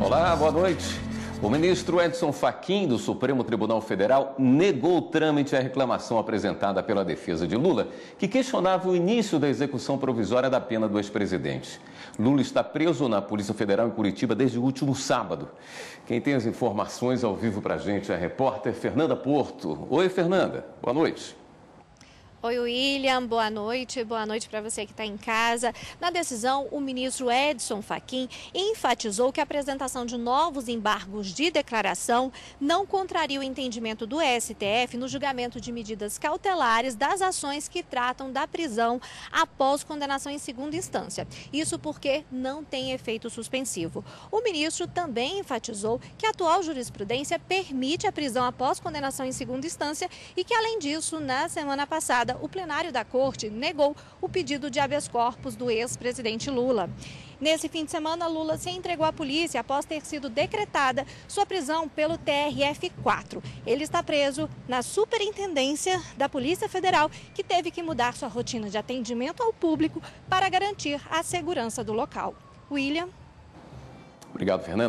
Olá, boa noite. O ministro Edson Fachin, do Supremo Tribunal Federal, negou o trâmite à reclamação apresentada pela defesa de Lula, que questionava o início da execução provisória da pena do ex-presidente. Lula está preso na Polícia Federal em Curitiba desde o último sábado. Quem tem as informações ao vivo para a gente é a repórter Fernanda Porto. Oi, Fernanda. Boa noite. Oi, William, boa noite. Boa noite para você que está em casa. Na decisão, o ministro Edson Fachin enfatizou que a apresentação de novos embargos de declaração não contraria o entendimento do STF no julgamento de medidas cautelares das ações que tratam da prisão após condenação em segunda instância. Isso porque não tem efeito suspensivo. O ministro também enfatizou que a atual jurisprudência permite a prisão após condenação em segunda instância e que, além disso, na semana passada, o plenário da Corte negou o pedido de habeas corpus do ex-presidente Lula. Nesse fim de semana, Lula se entregou à polícia após ter sido decretada sua prisão pelo TRF-4. Ele está preso na Superintendência da Polícia Federal, que teve que mudar sua rotina de atendimento ao público para garantir a segurança do local. William. Obrigado, Fernando.